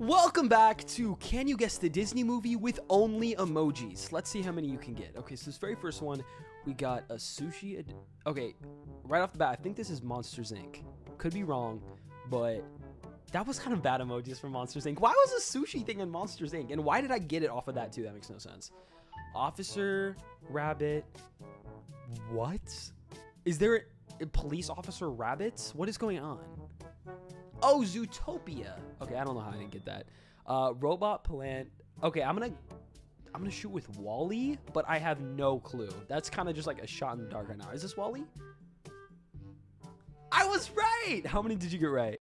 Welcome back to Can You Guess the Disney Movie with only emojis. Let's see how many you can get. Okay, so this very first one, we got a sushi. Okay, right off the bat, I think this is Monsters Inc. Could be wrong, but that was kind of bad emojis for Monsters Inc. Why was a sushi thing in Monsters Inc? And why did I get it off of that too? That makes no sense. Officer Rabbit. What? Is there a police officer rabbits? What is going on? Oh, Zootopia. Okay, I don't know how I didn't get that. Uh, Robot Plant. Okay, I'm gonna I'm gonna shoot with WALL-E, but I have no clue. That's kind of just like a shot in the dark right now. Is this WALL-E? I was right. How many did you get right?